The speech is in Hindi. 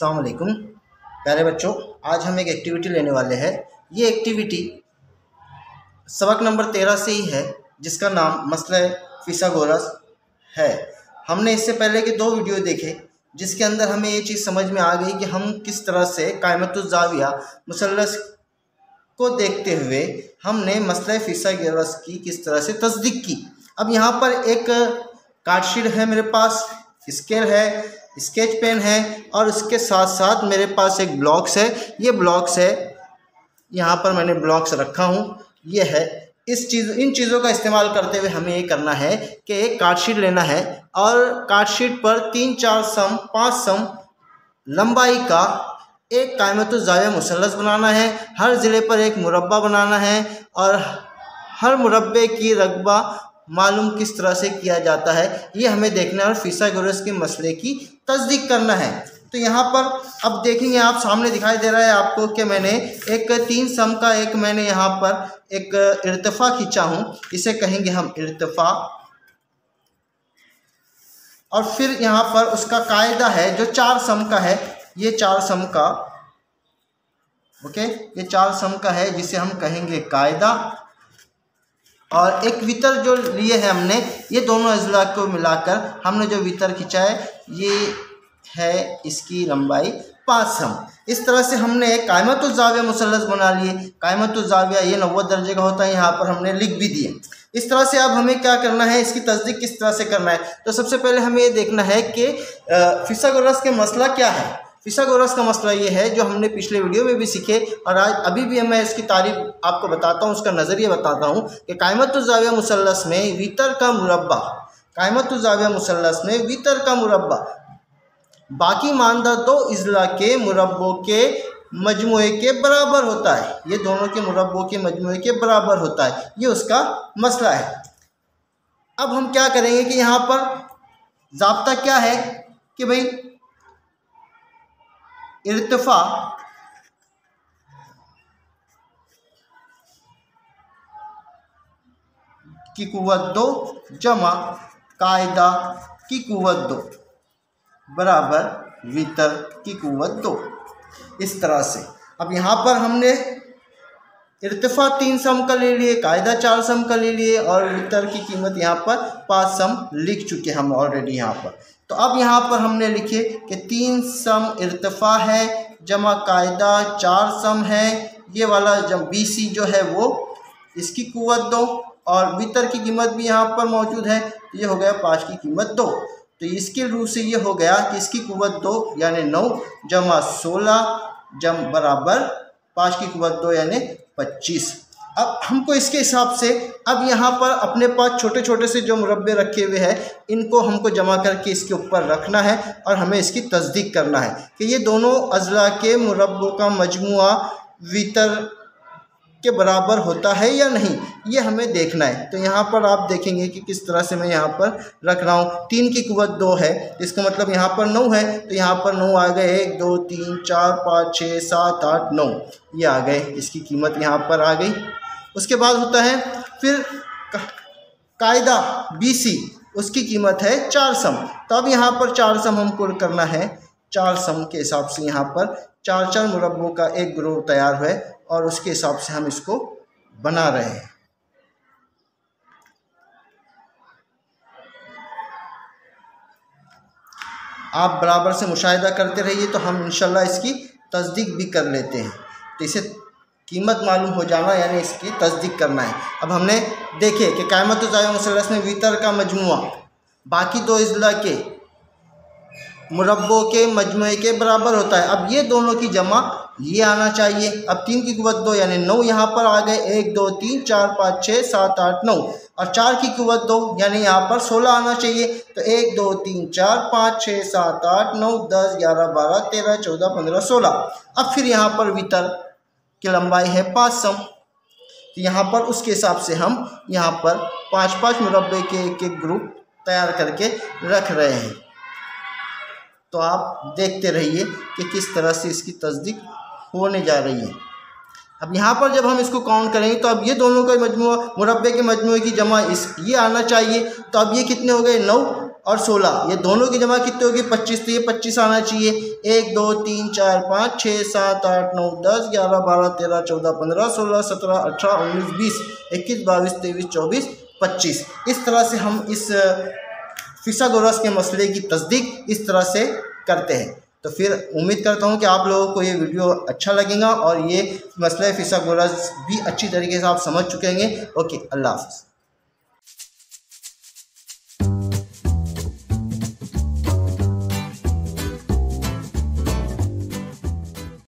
अस्सलाम वालेकुम प्यारे बच्चों, आज हम एक एक्टिविटी लेने वाले हैं। ये एक्टिविटी सबक नंबर तेरह से ही है, जिसका नाम मसला फिसागोरस है। हमने इससे पहले के दो वीडियो देखे, जिसके अंदर हमें ये चीज़ समझ में आ गई कि हम किस तरह से कायमतुजाविया मुसलस को देखते हुए हमने मसला फिसागोरस की किस तरह से तस्दीक की। अब यहाँ पर एक कार्डशीट है मेरे पास स्केल है, स्केच पेन है और इसके साथ साथ मेरे पास एक ब्लॉक्स है। ये ब्लॉक्स है, यहाँ पर मैंने ब्लॉक्स रखा हूँ। ये है, इस चीज़, इन चीज़ों का इस्तेमाल करते हुए हमें ये करना है कि एक कार्डशीट लेना है और कार्डशीट पर तीन, चार सम, पाँच सम लंबाई का एक कायमत जाया मुसलस बनाना है। हर ज़िले पर एक मुरबा बनाना है और हर मुरबे की रकबा मालूम किस तरह से किया जाता है, ये हमें देखना है और फिसागोरस के मसले की तस्दीक करना है। तो यहाँ पर अब देखेंगे, आप सामने दिखाई दे रहा है आपको कि मैंने एक तीन सम का एक मैंने यहाँ पर एक इरतफ़ा खींचा हूँ, इसे कहेंगे हम इरतफ़ा। और फिर यहाँ पर उसका कायदा है, जो चार सम का है, ये चार सम का, ओके, ये चार सम का है, जिसे हम कहेंगे कायदा। और एक वितर जो लिए है हमने, ये दोनों अजला को मिलाकर हमने जो वितर खींचा है, ये है इसकी लंबाई पाँच सम। इस तरह से हमने कायमत जाविया मुसलस बना लिए। कायमत जाविया ये नब्बे दर्जे का होता है, यहाँ पर हमने लिख भी दिए इस तरह से अब हमें क्या करना है, इसकी तस्दीक किस तरह से करना है? तो सबसे पहले हमें ये देखना है कि फिसागोरस के मसला क्या है? फिसागोरस का मसला ये है, जो हमने पिछले वीडियो में भी सीखे, और आज अभी भी मैं इसकी तारीफ़ आपको बताता हूँ, उसका नज़रिया बताता हूँ, कि कायमत जाविया मुसलस में वितर का मुरबा कायमत जाविया मुसलस में वीतर का मुरबा बाकी मानदा दो अजला के मुरबों के मजमू के बराबर होता है। ये दोनों के मुरबों के मजमू के बराबर होता है। ये उसका मसला है। अब हम क्या करेंगे कि यहाँ पर जबता क्या है कि भाई इरतफ़ा। की कुवत दो, जमा कायदा की कुवत दो, बराबर वितर की कुवत दो। इस तरह से। अब यहाँ पर हमने इरतफ़ा तीन सम का ले लिए, कायदा चार सम का ले लिए और वितर की कीमत यहाँ पर पाँच सम लिख चुके हम ऑलरेडी यहाँ पर। तो अब यहाँ पर हमने लिखे कि तीन सम इरतफ़ा है, जमा कायदा चार सम है, ये वाला जब बी सी जो है वो इसकी कुवत दो और वितर की कीमत भी यहाँ पर मौजूद है तो ये हो गया पाँच की कीमत दो। तो इसके रूप से ये हो गया कि इसकी कुवत दो यानी नौ, जमा सोलह, जम बराबर पाँच की कुवत दो यानी पच्चीस। अब हमको इसके हिसाब से, अब यहाँ पर अपने पास छोटे छोटे से जो मुरबे रखे हुए हैं, इनको हमको जमा करके इसके ऊपर रखना है और हमें इसकी तस्दीक करना है। कि ये दोनों अजला के मुरबों का मजमु वितर के बराबर होता है या नहीं, ये हमें देखना है। तो यहाँ पर आप देखेंगे कि किस तरह से मैं यहाँ पर रख रहा हूँ। तीन की कुवत दो है इसका मतलब यहाँ पर नौ है। तो यहाँ पर नौ आ गए, एक, दो, तीन, चार, पाँच, छः, सात, आठ, नौ। ये आ गए, इसकी कीमत यहाँ पर आ गई। उसके बाद होता है फिर कायदा बी सी उसकी कीमत है चार सम। तो अब यहाँ पर चार सम हमको करना है। चार सम के हिसाब से यहाँ पर चार चार मुरब्बों का एक ग्रोह तैयार हुए और उसके हिसाब से हम इसको बना रहे हैं। आप बराबर से मुशाहिदा करते रहिए तो हम इंशाल्लाह इसकी तस्दीक भी कर लेते हैं। तो इसे कीमत मालूम हो जाना, यानी इसकी तस्दीक करना है। अब हमने देखे कि कायमत मसलस में वितर का मजमु बाकी दो अजला के मुरबों के मजमू के बराबर होता है। अब ये दोनों की जमा, ये आना चाहिए। अब तीन की कुवत दो, यानी नौ यहाँ पर आ गए। एक, दो, तीन, चार, पाँच, छः, सात, आठ, नौ। और चार की कुवत दो, यानी यहाँ पर सोलह आना चाहिए। तो एक, दो, तीन, चार, पाँच, छः, सात, आठ, नौ, दस, ग्यारह, बारह, तेरह, चौदह, पंद्रह, सोलह। अब फिर यहाँ पर वितर की लंबाई है पाँच सम। तो यहाँ पर उसके हिसाब से हम यहाँ पर पाँच पाँच मुरबे के एक एक ग्रुप तैयार करके रख रहे हैं। तो आप देखते रहिए कि किस तरह से इसकी तस्दीक होने जा रही है। अब यहाँ पर जब हम इसको काउंट करेंगे तो अब ये दोनों का मजमू मुरबे के मजमू की जमा इस, ये आना चाहिए। तो अब ये कितने हो गए? नौ। और सोलह। ये दोनों की जमा कितनी होगी? पच्चीस। तो ये पच्चीस आना चाहिए। एक, दो, तीन, चार, पाँच छः सात, आठ, नौ, दस, ग्यारह, बारह, तेरह, चौदह, पंद्रह, सोलह, सत्रह, अठारह, उन्नीस, बीस, इक्कीस, बाईस, तेईस, चौबीस, पच्चीस। इस तरह से हम इस फिसागोरस के मसले की तस्दीक इस तरह से करते हैं। तो फिर उम्मीद करता हूँ कि आप लोगों को ये वीडियो अच्छा लगेगा और ये मसला फ़िसागोरस भी अच्छी तरीके से आप समझ चुके हैं ओके, अल्लाह हाफ़